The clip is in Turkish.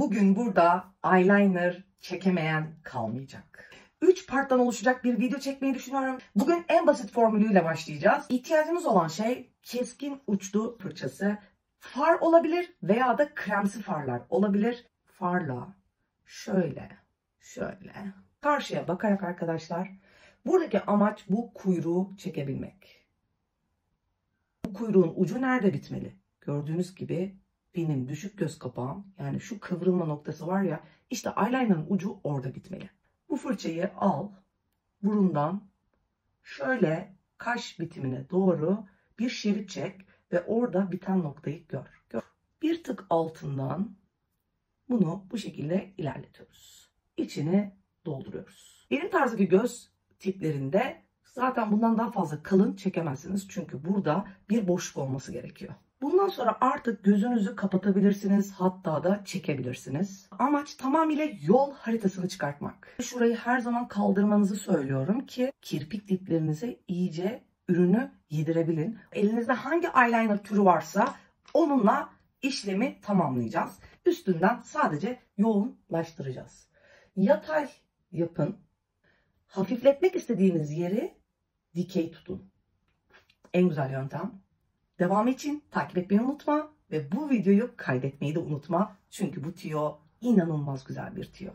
Bugün burada eyeliner çekemeyen kalmayacak. 3 parttan oluşacak bir video çekmeyi düşünüyorum. Bugün en basit formülüyle başlayacağız. İhtiyacımız olan şey keskin uçlu fırçası. Far olabilir veya da kremsi farlar olabilir. Farla şöyle, şöyle karşıya bakarak arkadaşlar buradaki amaç bu kuyruğu çekebilmek. Bu kuyruğun ucu nerede bitmeli? Gördüğünüz gibi benim düşük göz kapağım yani şu kıvrılma noktası var ya işte eyeliner'ın ucu orada bitmeli. Bu fırçayı al burundan şöyle kaş bitimine doğru bir şerit çek ve orada biten noktayı gör. gör. Bir tık altından bunu bu şekilde ilerletiyoruz. İçini dolduruyoruz. Benim tarzdaki göz tiplerinde zaten bundan daha fazla kalın çekemezsiniz. Çünkü burada bir boşluk olması gerekiyor. Bundan sonra artık gözünüzü kapatabilirsiniz hatta da çekebilirsiniz. Amaç tamamıyla yol haritasını çıkartmak. Şurayı her zaman kaldırmanızı söylüyorum ki kirpik diplerinize iyice ürünü yedirebilin. Elinizde hangi eyeliner türü varsa onunla işlemi tamamlayacağız. Üstünden sadece yoğunlaştıracağız. Yatay yapın. Hafifletmek istediğiniz yeri dikey tutun. En güzel yöntem. Devam için takip etmeyi unutma ve bu videoyu kaydetmeyi de unutma. Çünkü bu tüyo inanılmaz güzel bir tüyo.